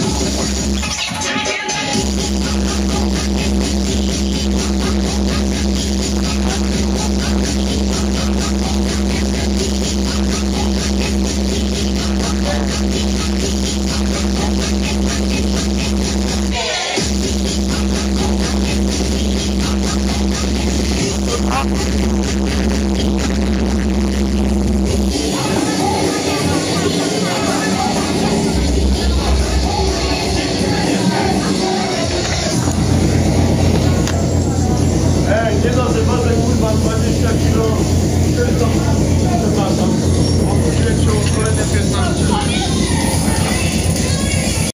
Lord.